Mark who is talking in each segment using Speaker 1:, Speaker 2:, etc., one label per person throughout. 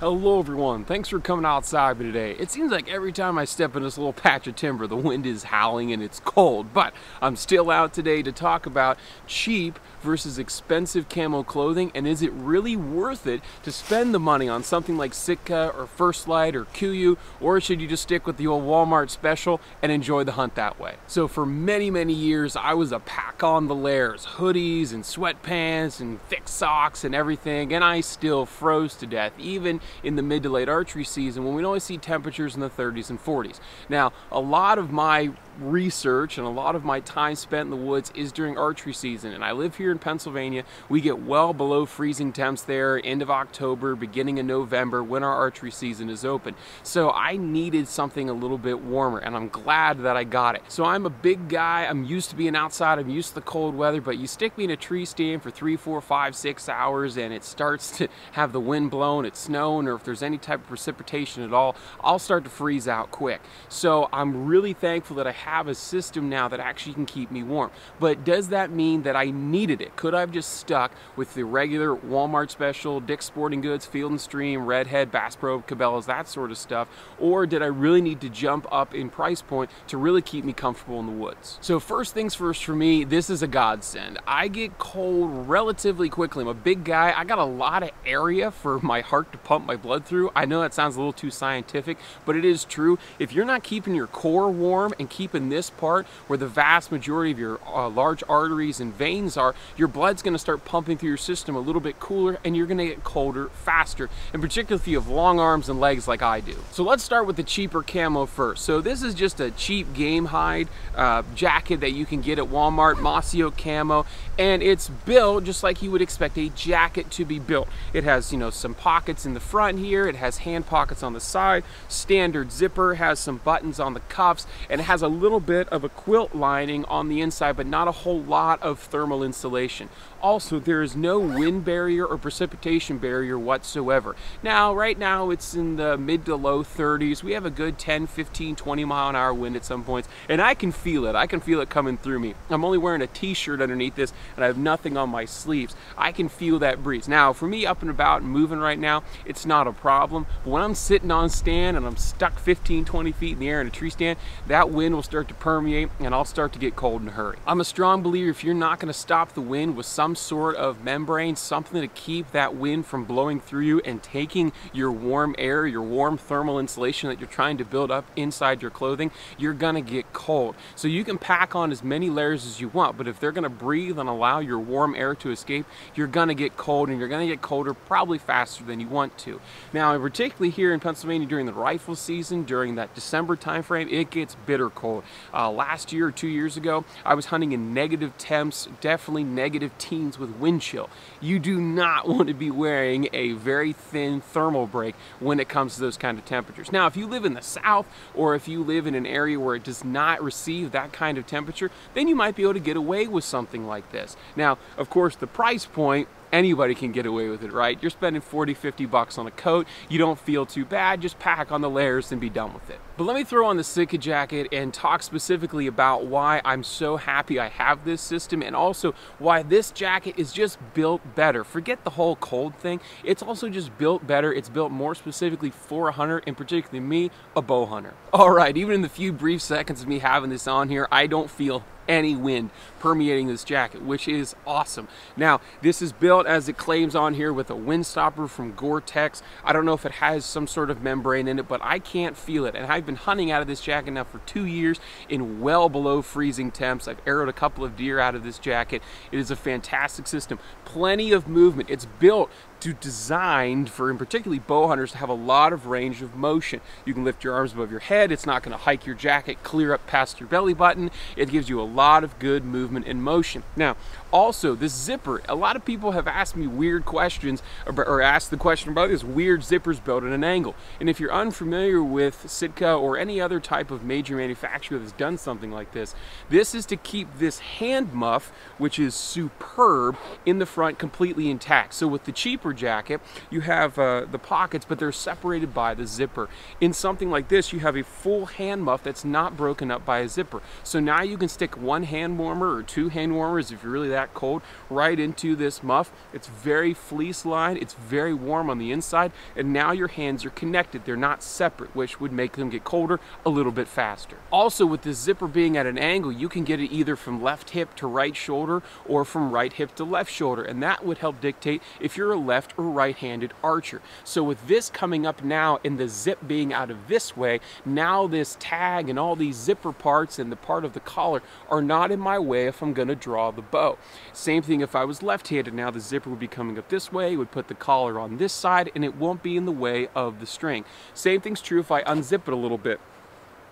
Speaker 1: Hello everyone, thanks for coming outside today. It seems like every time I step in this little patch of timber, the wind is howling and it's cold, but I'm still out today to talk about cheap versus expensive camo clothing and is it really worth it to spend the money on something like Sitka or First Light or KUIU or should you just stick with the old Walmart special and enjoy the hunt that way? So for many, many years, I was a pack on the layers, hoodies and sweatpants and thick socks and everything, and I still froze to death, even in the mid to late archery season when we only see temperatures in the 30s and 40s. Now, a lot of my research and a lot of my time spent in the woods is during archery season and I live here in Pennsylvania. We get well below freezing temps there end of October, beginning of November when our archery season is open. So I needed something a little bit warmer and I'm glad that I got it. So I'm a big guy, I'm used to being outside, I'm used to the cold weather, but you stick me in a tree stand for three, four, five, six hours and it starts to have the wind blowing, it's snowing, or if there's any type of precipitation at all, I'll start to freeze out quick. So I'm really thankful that I have a system now that actually can keep me warm. But does that mean that I needed it? Could I have just stuck with the regular Walmart special, Dick's Sporting Goods, Field and Stream, Redhead, Bass Pro, Cabela's, that sort of stuff? Or did I really need to jump up in price point to really keep me comfortable in the woods? So first things first for me, this is a godsend. I get cold relatively quickly. I'm a big guy. I got a lot of area for my heart to pump my blood through. I know that sounds a little too scientific, but it is true. If you're not keeping your core warm and keeping this part where the vast majority of your uh, large arteries and veins are, your blood's gonna start pumping through your system a little bit cooler and you're gonna get colder faster, in particular if you have long arms and legs like I do. So let's start with the cheaper camo first. So this is just a cheap game hide uh, jacket that you can get at Walmart, Mossy Oak camo, and it's built just like you would expect a jacket to be built. It has, you know, some pockets in the front here, it has hand pockets on the side, standard zipper, has some buttons on the cuffs, and it has a little bit of a quilt lining on the inside, but not a whole lot of thermal insulation. Also, there is no wind barrier or precipitation barrier whatsoever. Now, right now it's in the mid to low 30s. We have a good 10, 15, 20 mile an hour wind at some points, and I can feel it. I can feel it coming through me. I'm only wearing a t-shirt underneath this, and I have nothing on my sleeves. I can feel that breeze. Now, for me up and about and moving right now, it's not a problem. But when I'm sitting on stand and I'm stuck 15, 20 feet in the air in a tree stand, that wind will start to permeate and I'll start to get cold in a hurry. I'm a strong believer if you're not gonna stop the wind with some sort of membrane, something to keep that wind from blowing through you and taking your warm air, your warm thermal insulation that you're trying to build up inside your clothing, you're gonna get cold. So you can pack on as many layers as you want, but if they're gonna breathe and allow your warm air to escape, you're gonna get cold and you're gonna get colder probably faster than you want to. Now, particularly here in Pennsylvania during the rifle season, during that December timeframe, it gets bitter cold. Uh, last year or two years ago, I was hunting in negative temps, definitely negative teens with wind chill. You do not want to be wearing a very thin thermal break when it comes to those kind of temperatures. Now, if you live in the south or if you live in an area where it does not receive that kind of temperature, then you might be able to get away with something like this. Now, of course, the price point anybody can get away with it, right? You're spending 40, 50 bucks on a coat, you don't feel too bad, just pack on the layers and be done with it. But let me throw on the Sitka jacket and talk specifically about why I'm so happy I have this system and also why this jacket is just built better. Forget the whole cold thing, it's also just built better. It's built more specifically for a hunter and particularly me, a bow hunter. All right, even in the few brief seconds of me having this on here, I don't feel any wind permeating this jacket, which is awesome. Now, this is built as it claims on here with a wind stopper from Gore-Tex. I don't know if it has some sort of membrane in it, but I can't feel it. And I've been hunting out of this jacket now for two years in well below freezing temps. I've arrowed a couple of deer out of this jacket. It is a fantastic system. Plenty of movement. It's built to designed for in particularly bow hunters to have a lot of range of motion. You can lift your arms above your head. It's not going to hike your jacket clear up past your belly button. It gives you a lot of good movement and motion. Now, also this zipper, a lot of people have asked me weird questions or, or asked the question about this weird zippers built at an angle. And if you're unfamiliar with Sitka or any other type of major manufacturer that's done something like this, this is to keep this hand muff, which is superb, in the front completely intact. So with the cheaper jacket, you have uh, the pockets, but they're separated by the zipper. In something like this, you have a full hand muff that's not broken up by a zipper. So now you can stick one hand warmer or two hand warmers if you're really that cold right into this muff. It's very fleece lined, it's very warm on the inside, and now your hands are connected. They're not separate, which would make them get colder a little bit faster. Also, with this zipper being at an angle, you can get it either from left hip to right shoulder or from right hip to left shoulder, and that would help dictate if you're a left or right-handed archer. So with this coming up now and the zip being out of this way, now this tag and all these zipper parts and the part of the collar are not in my way if I'm gonna draw the bow. Same thing if I was left-handed, now the zipper would be coming up this way, would put the collar on this side, and it won't be in the way of the string. Same thing's true if I unzip it a little bit.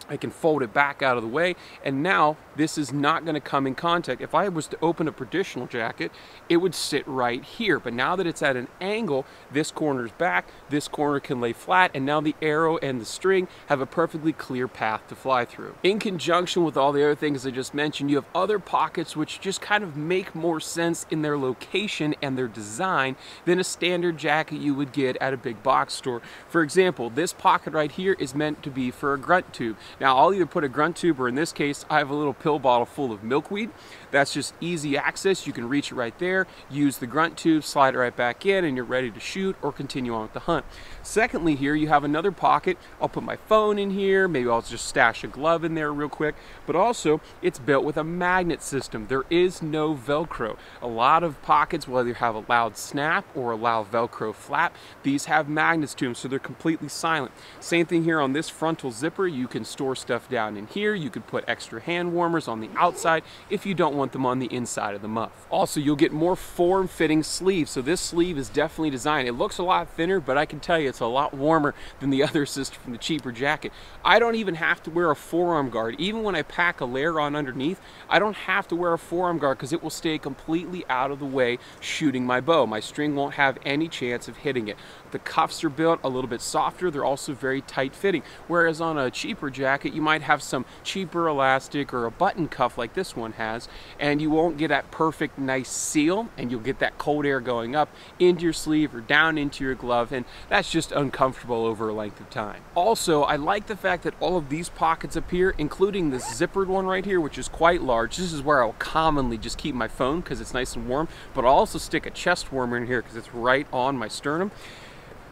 Speaker 1: I can fold it back out of the way and now this is not going to come in contact. If I was to open a traditional jacket, it would sit right here. But now that it's at an angle, this corner's back, this corner can lay flat, and now the arrow and the string have a perfectly clear path to fly through. In conjunction with all the other things I just mentioned, you have other pockets which just kind of make more sense in their location and their design than a standard jacket you would get at a big box store. For example, this pocket right here is meant to be for a grunt tube. Now I'll either put a grunt tube or in this case I have a little pill bottle full of milkweed. That's just easy access. You can reach it right there, use the grunt tube, slide it right back in, and you're ready to shoot or continue on with the hunt. Secondly, here you have another pocket. I'll put my phone in here. Maybe I'll just stash a glove in there real quick. But also, it's built with a magnet system. There is no Velcro. A lot of pockets will either have a loud snap or a loud Velcro flap. These have magnets to them, so they're completely silent. Same thing here on this frontal zipper. You can store stuff down in here. You could put extra hand warmers on the outside if you don't want them on the inside of the muff. Also, you'll get more form-fitting sleeves. So this sleeve is definitely designed. It looks a lot thinner, but I can tell you it's a lot warmer than the other system from the cheaper jacket. I don't even have to wear a forearm guard. Even when I pack a layer on underneath, I don't have to wear a forearm guard because it will stay completely out of the way shooting my bow. My string won't have any chance of hitting it. The cuffs are built a little bit softer. They're also very tight fitting. Whereas on a cheaper jacket, you might have some cheaper elastic or a button cuff like this one has, and you won't get that perfect nice seal, and you'll get that cold air going up into your sleeve or down into your glove, and that's just uncomfortable over a length of time. Also, I like the fact that all of these pockets appear, including this zippered one right here, which is quite large. This is where I'll commonly just keep my phone because it's nice and warm, but I'll also stick a chest warmer in here because it's right on my sternum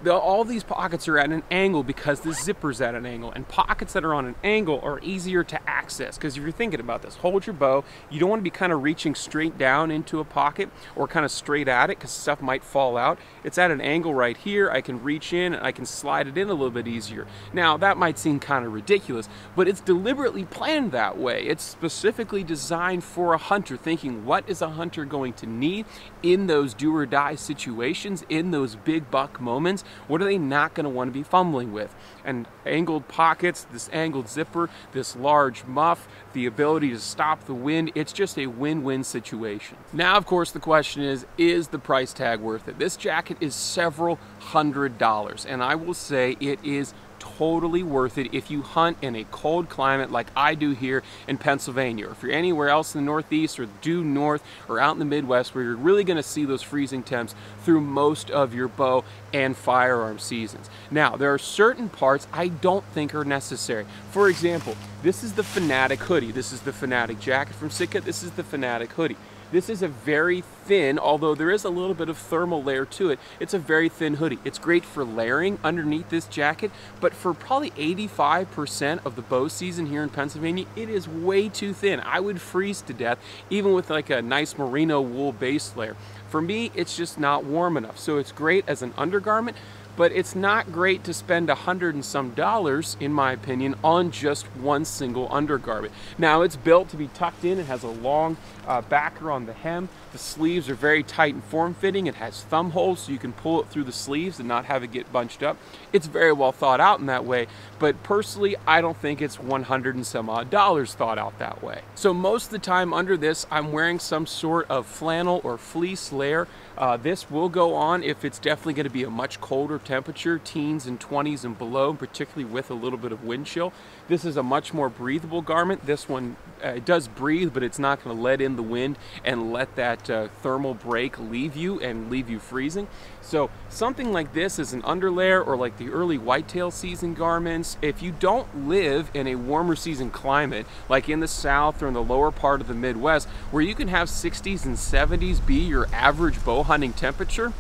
Speaker 1: the, all these pockets are at an angle because the zipper's at an angle and pockets that are on an angle are easier to access because if you're thinking about this hold your bow. You don't want to be kind of reaching straight down into a pocket or kind of straight at it because stuff might fall out. It's at an angle right here I can reach in and I can slide it in a little bit easier. Now that might seem kind of ridiculous but it's deliberately planned that way. It's specifically designed for a hunter thinking what is a hunter going to need in those do or die situations in those big buck moments what are they not going to want to be fumbling with? And angled pockets, this angled zipper, this large muff, the ability to stop the wind, it's just a win-win situation. Now, of course, the question is, is the price tag worth it? This jacket is several hundred dollars, and I will say it is totally worth it if you hunt in a cold climate like I do here in Pennsylvania. Or if you're anywhere else in the Northeast or due north or out in the Midwest where you're really going to see those freezing temps through most of your bow and firearm seasons. Now, there are certain parts I don't think are necessary. For example, this is the Fanatic hoodie. This is the Fanatic jacket from Sitka. This is the Fanatic hoodie. This is a very thin, although there is a little bit of thermal layer to it, it's a very thin hoodie. It's great for layering underneath this jacket, but for probably 85% of the bow season here in Pennsylvania, it is way too thin. I would freeze to death, even with like a nice merino wool base layer. For me, it's just not warm enough. So it's great as an undergarment, but it's not great to spend a hundred and some dollars, in my opinion, on just one single undergarment. Now it's built to be tucked in, it has a long uh, backer on the hem, the sleeves are very tight and form-fitting, it has thumb holes so you can pull it through the sleeves and not have it get bunched up. It's very well thought out in that way, but personally I don't think it's 100 and some odd dollars thought out that way. So most of the time under this I'm wearing some sort of flannel or fleece layer Uh, this will go on if it's definitely going to be a much colder temperature, teens and 20s and below, particularly with a little bit of wind chill. This is a much more breathable garment. This one uh, it does breathe, but it's not going to let in the wind and let that uh, thermal break leave you and leave you freezing. So something like this is an underlayer or like the early whitetail season garments. If you don't live in a warmer season climate, like in the south or in the lower part of the Midwest, where you can have 60s and 70s be your average bow hunting temperature,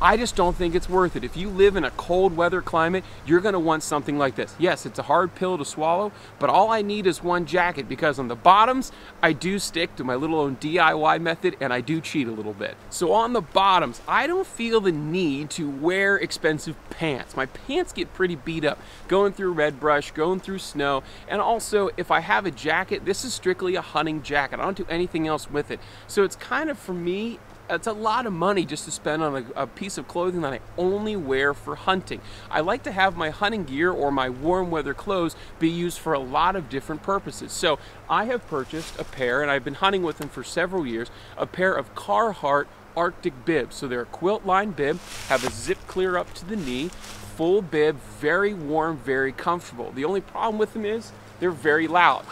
Speaker 1: I just don't think it's worth it. If you live in a cold weather climate, you're gonna want something like this. Yes, it's a hard pill to swallow, but all I need is one jacket because on the bottoms, I do stick to my little own DIY method and I do cheat a little bit. So on the bottoms, I don't feel the need to wear expensive pants. My pants get pretty beat up going through red brush, going through snow, and also if I have a jacket, this is strictly a hunting jacket. I don't do anything else with it. So it's kind of for me, it's a lot of money just to spend on a, a, piece of clothing that I only wear for hunting. I like to have my hunting gear or my warm weather clothes be used for a lot of different purposes. So I have purchased a pair, and I've been hunting with them for several years, a pair of Carhartt Arctic bibs. So they're a quilt line bib, have a zip clear up to the knee, full bib, very warm, very comfortable. The only problem with them is they're very loud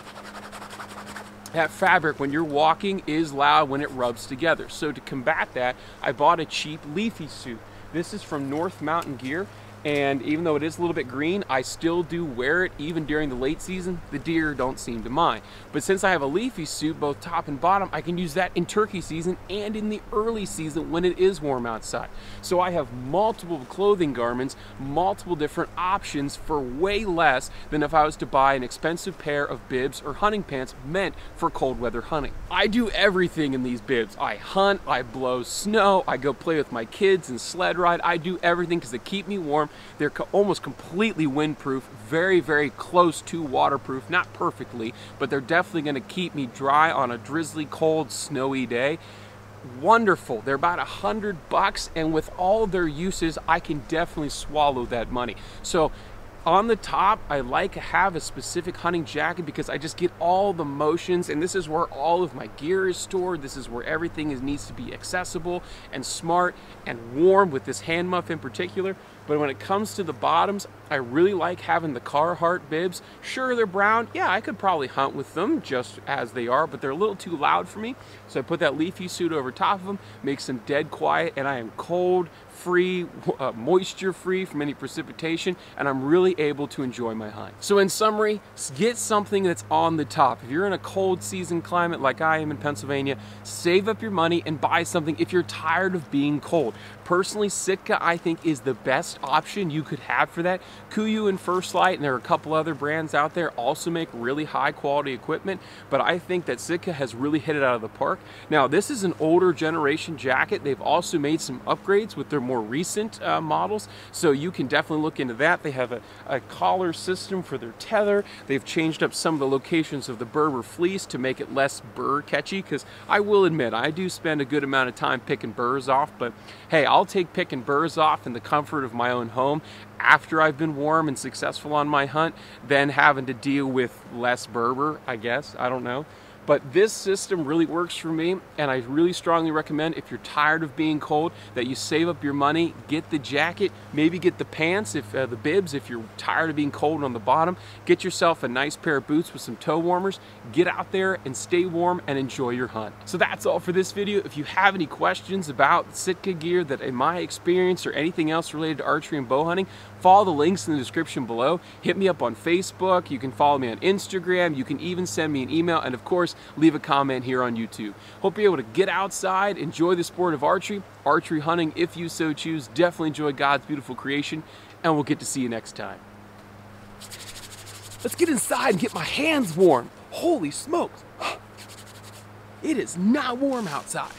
Speaker 1: that fabric when you're walking is loud when it rubs together. So to combat that, I bought a cheap leafy suit. This is from North Mountain Gear and even though it is a little bit green, I still do wear it even during the late season. The deer don't seem to mind. But since I have a leafy suit, both top and bottom, I can use that in turkey season and in the early season when it is warm outside. So I have multiple clothing garments, multiple different options for way less than if I was to buy an expensive pair of bibs or hunting pants meant for cold weather hunting. I do everything in these bibs. I hunt, I blow snow, I go play with my kids and sled ride. I do everything because they keep me warm they're almost completely windproof, very, very close to waterproof, not perfectly, but they're definitely gonna keep me dry on a drizzly, cold, snowy day wonderful. They're about a hundred bucks, and with all their uses, I can definitely swallow that money. So on the top, I like to have a specific hunting jacket because I just get all the motions and this is where all of my gear is stored. This is where everything is, needs to be accessible and smart and warm with this hand muff in particular. But when it comes to the bottoms, I really like having the Carhartt bibs. Sure, they're brown. Yeah, I could probably hunt with them just as they are, but they're a little too loud for me. So I put that leafy suit over top of them, makes them dead quiet, and I am cold, free, uh, moisture free from any precipitation, and I'm really able to enjoy my hunt. So in summary, get something that's on the top. If you're in a cold season climate like I am in Pennsylvania, save up your money and buy something if you're tired of being cold. Personally, Sitka I think is the best option you could have for that. KUIU and First Light and there are a couple other brands out there also make really high quality equipment, but I think that Sitka has really hit it out of the park. Now, this is an older generation jacket. They've also made some upgrades with their more recent uh, models, so you can definitely look into that. They have a, a collar system for their tether. They've changed up some of the locations of the Berber fleece to make it less burr catchy, because I will admit, I do spend a good amount of time picking burrs off, but hey, I'll take picking burrs off in the comfort of my own home after I've been warm and successful on my hunt than having to deal with less Berber, I guess. I don't know. But this system really works for me, and I really strongly recommend if you're tired of being cold that you save up your money, get the jacket, maybe get the pants, if uh, the bibs, if you're tired of being cold on the bottom. Get yourself a nice pair of boots with some toe warmers. Get out there and stay warm and enjoy your hunt. So that's all for this video. If you have any questions about Sitka gear that in my experience or anything else related to archery and bow hunting, follow the links in the description below. Hit me up on Facebook. You can follow me on Instagram. You can even send me an email. And of course, leave a comment here on YouTube. Hope you're able to get outside, enjoy the sport of archery, archery hunting if you so choose. Definitely enjoy God's beautiful creation, and we'll get to see you next time. Let's get inside and get my hands warm. Holy smokes. It is not warm outside.